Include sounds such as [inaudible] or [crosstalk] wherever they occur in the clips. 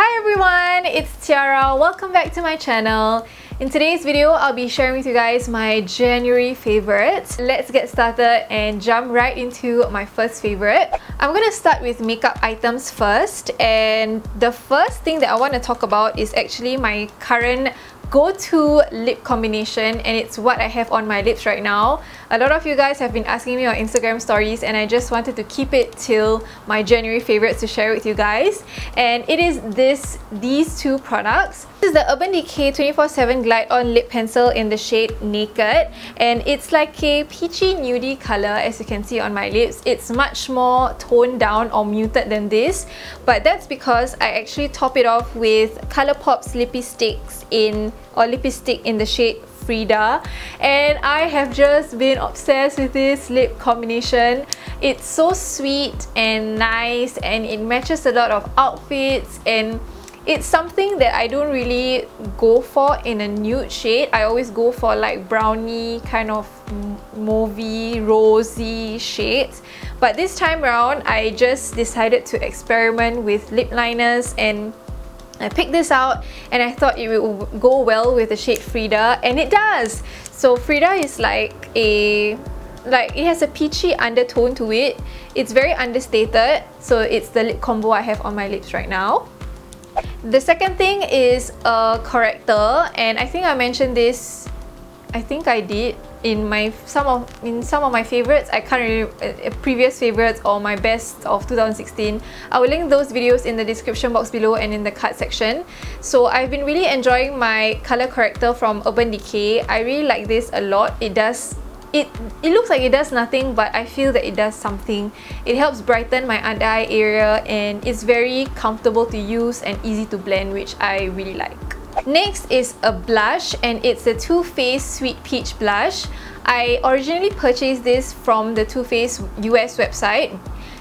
Hi everyone, it's Tiara. Welcome back to my channel. In today's video, I'll be sharing with you guys my January favorites. Let's get started and jump right into my first favorite. I'm gonna start with makeup items first and the first thing that I want to talk about is actually my current go-to lip combination and it's what I have on my lips right now. A lot of you guys have been asking me on Instagram stories and I just wanted to keep it till my January favorites to share with you guys. And it is this, these two products. This is the Urban Decay 24-7 Glide On Lip Pencil in the shade Naked and it's like a peachy nudie colour as you can see on my lips. It's much more toned down or muted than this but that's because I actually top it off with Colourpop's Lippie Stix in or Lippie Stick in the shade Frida and I have just been obsessed with this lip combination. It's so sweet and nice and it matches a lot of outfits and it's something that I don't really go for in a nude shade. I always go for like brownie kind of mauvey, rosy shades. But this time around, I just decided to experiment with lip liners and I picked this out and I thought it would go well with the shade Frida and it does! So Frida is like a like it has a peachy undertone to it. It's very understated so it's the lip combo I have on my lips right now. The second thing is a corrector and I think I mentioned this I think I did in my some of in some of my favorites I can't really uh, previous favorites or my best of 2016 I will link those videos in the description box below and in the card section so I've been really enjoying my color corrector from Urban Decay I really like this a lot it does it, it looks like it does nothing but I feel that it does something. It helps brighten my under eye area and it's very comfortable to use and easy to blend which I really like. Next is a blush and it's the Too Faced Sweet Peach Blush. I originally purchased this from the Too Faced US website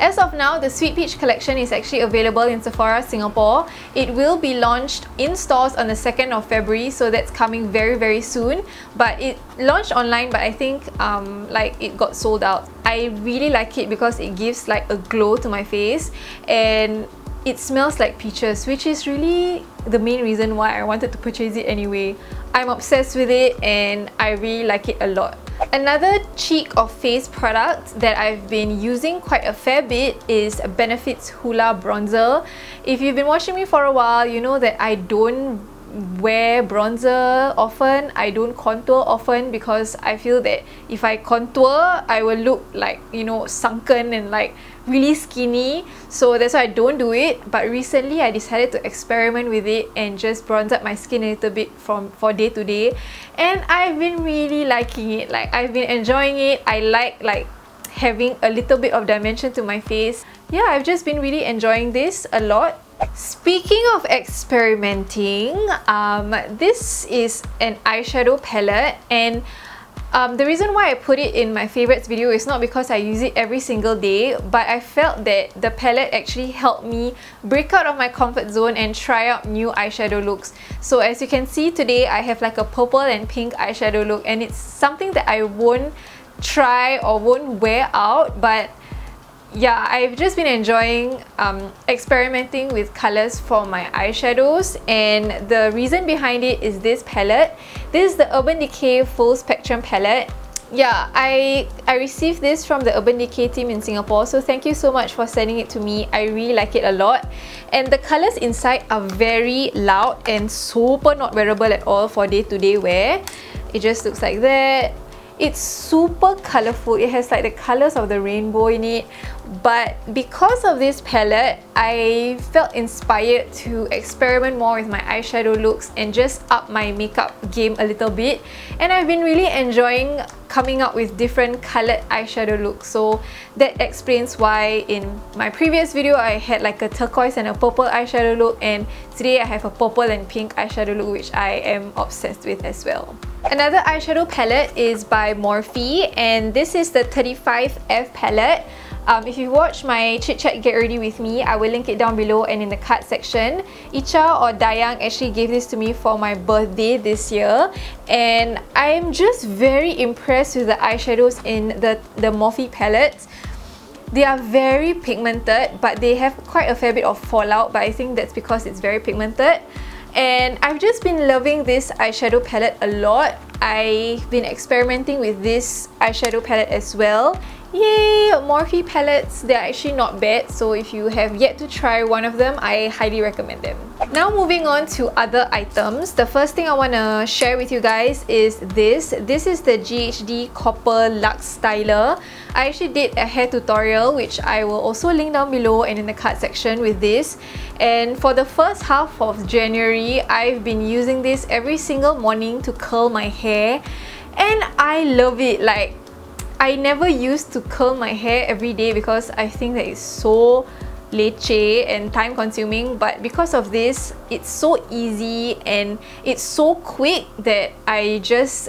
as of now, the Sweet Peach collection is actually available in Sephora Singapore. It will be launched in stores on the 2nd of February, so that's coming very very soon. But it launched online, but I think um, like it got sold out. I really like it because it gives like a glow to my face and it smells like peaches which is really the main reason why I wanted to purchase it anyway. I'm obsessed with it and I really like it a lot. Another cheek or face product that I've been using quite a fair bit is Benefit's Hoola Bronzer. If you've been watching me for a while, you know that I don't wear bronzer often I don't contour often because I feel that if I contour I will look like you know sunken and like really skinny so that's why I don't do it. But recently I decided to experiment with it and just bronze up my skin a little bit from for day to day. And I've been really liking it. Like I've been enjoying it. I like like having a little bit of dimension to my face. Yeah I've just been really enjoying this a lot. Speaking of experimenting, um, this is an eyeshadow palette and um, the reason why I put it in my favorites video is not because I use it every single day but I felt that the palette actually helped me break out of my comfort zone and try out new eyeshadow looks. So as you can see today I have like a purple and pink eyeshadow look and it's something that I won't try or won't wear out but yeah, I've just been enjoying um, experimenting with colors for my eyeshadows and the reason behind it is this palette. This is the Urban Decay Full Spectrum palette. Yeah, I, I received this from the Urban Decay team in Singapore so thank you so much for sending it to me. I really like it a lot. And the colors inside are very loud and super not wearable at all for day-to-day -day wear. It just looks like that. It's super colorful. It has like the colors of the rainbow in it. But because of this palette, I felt inspired to experiment more with my eyeshadow looks and just up my makeup game a little bit. And I've been really enjoying coming up with different colored eyeshadow looks. So that explains why in my previous video, I had like a turquoise and a purple eyeshadow look. And today I have a purple and pink eyeshadow look, which I am obsessed with as well. Another eyeshadow palette is by Morphe and this is the 35F palette. Um, if you watch my chit chat get ready with me, I will link it down below and in the card section. Icha or Dayang actually gave this to me for my birthday this year and I'm just very impressed with the eyeshadows in the, the Morphe palettes. They are very pigmented, but they have quite a fair bit of fallout, but I think that's because it's very pigmented. And I've just been loving this eyeshadow palette a lot. I've been experimenting with this eyeshadow palette as well. Yay! Morphe palettes, they're actually not bad. So if you have yet to try one of them, I highly recommend them. Now moving on to other items. The first thing I want to share with you guys is this. This is the GHD Copper Luxe Styler. I actually did a hair tutorial which I will also link down below and in the card section with this. And for the first half of January, I've been using this every single morning to curl my hair. And I love it. Like, I never used to curl my hair every day because I think that it's so leceh and time consuming. But because of this it's so easy and it's so quick that I just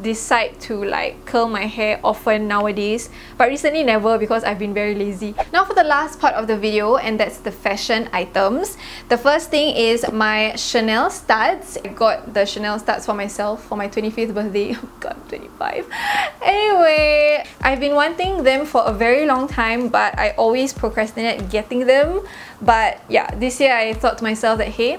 decide to like curl my hair often nowadays but recently never because I've been very lazy. Now for the last part of the video and that's the fashion items. The first thing is my Chanel studs. I got the Chanel studs for myself for my 25th birthday. [laughs] Oh god, 25. Anyway, I've been wanting them for a very long time but I always procrastinate getting them. But yeah, this year I thought to myself that hey,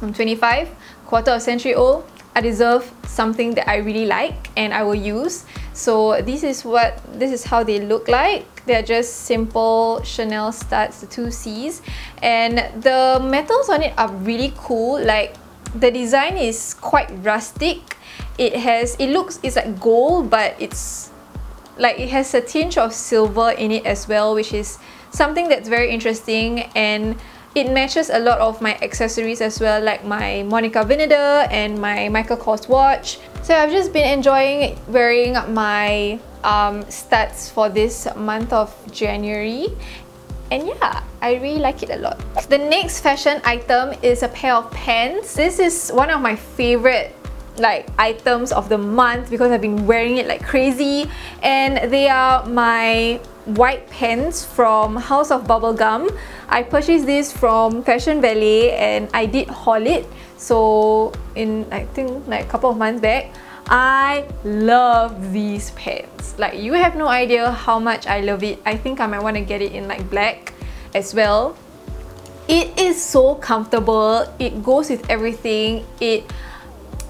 I'm 25, quarter of century old, I deserve something that I really like and I will use. So this is what this is how they look like. They're just simple Chanel studs, the two C's. And the metals on it are really cool. Like the design is quite rustic. It has it looks it's like gold but it's like it has a tinge of silver in it as well which is something that's very interesting and it matches a lot of my accessories as well like my Monica Vinader and my Michael Kors watch. So I've just been enjoying wearing my um, studs for this month of January and yeah, I really like it a lot. The next fashion item is a pair of pants. This is one of my favorite like items of the month because I've been wearing it like crazy and they are my white pants from House of Bubblegum. I purchased this from Fashion Valet and I did haul it. So in I think like a couple of months back, I love these pants. Like you have no idea how much I love it. I think I might want to get it in like black as well. It is so comfortable. It goes with everything. It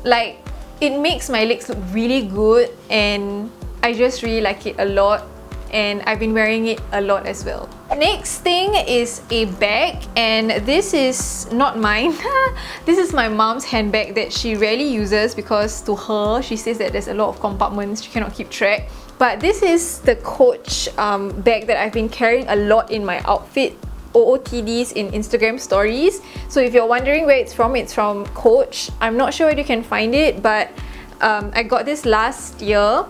like it makes my legs look really good and I just really like it a lot and I've been wearing it a lot as well. Next thing is a bag and this is not mine. [laughs] this is my mom's handbag that she rarely uses because to her, she says that there's a lot of compartments, she cannot keep track. But this is the Coach um, bag that I've been carrying a lot in my outfit OOTDs in Instagram stories. So if you're wondering where it's from, it's from Coach. I'm not sure where you can find it, but um, I got this last year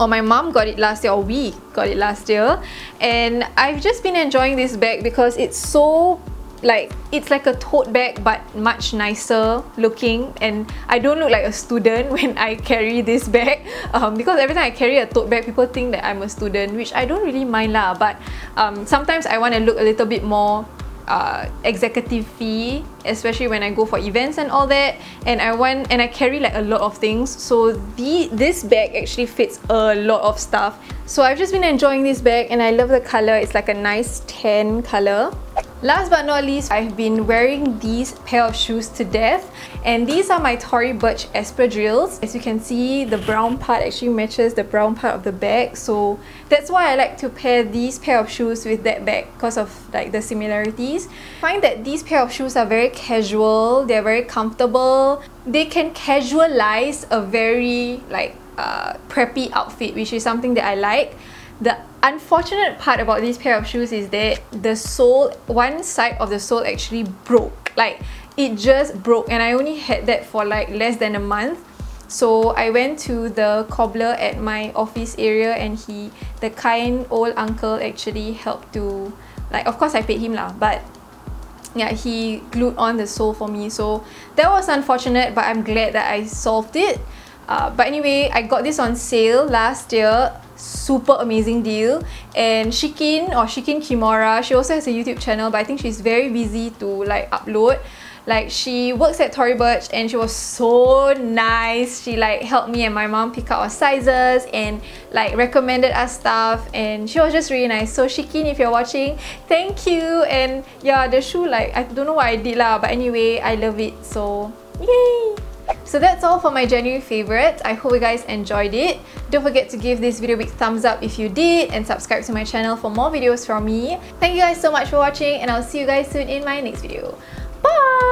or my mom got it last year or we got it last year. And I've just been enjoying this bag because it's so like it's like a tote bag but much nicer looking. And I don't look like a student [laughs] when I carry this bag. Um, because every time I carry a tote bag people think that I'm a student which I don't really mind lah. But um, sometimes I want to look a little bit more uh, executive fee especially when I go for events and all that. And I want and I carry like a lot of things. So the this bag actually fits a lot of stuff. So I've just been enjoying this bag and I love the color. It's like a nice tan color Last but not least, I've been wearing these pair of shoes to death and these are my Tory Burch espadrilles. As you can see, the brown part actually matches the brown part of the bag so that's why I like to pair these pair of shoes with that bag because of like the similarities. I find that these pair of shoes are very casual, they're very comfortable. They can casualize a very like uh, preppy outfit which is something that I like. The unfortunate part about this pair of shoes is that the sole, one side of the sole actually broke. Like it just broke and I only had that for like less than a month. So I went to the cobbler at my office area and he, the kind old uncle actually helped to, like of course I paid him lah, but yeah, he glued on the sole for me. So that was unfortunate but I'm glad that I solved it. Uh, but anyway, I got this on sale last year super amazing deal and Shikin or Shikin Kimura she also has a YouTube channel but I think she's very busy to like upload Like she works at Tory Burch and she was so nice. She like helped me and my mom pick out our sizes and like recommended us stuff and she was just really nice. So Shikin, if you're watching, thank you. And yeah, the shoe like I don't know what I did lah, but anyway, I love it. So yay! So that's all for my January favourites. I hope you guys enjoyed it. Don't forget to give this video a big thumbs up if you did and subscribe to my channel for more videos from me. Thank you guys so much for watching and I'll see you guys soon in my next video. Bye!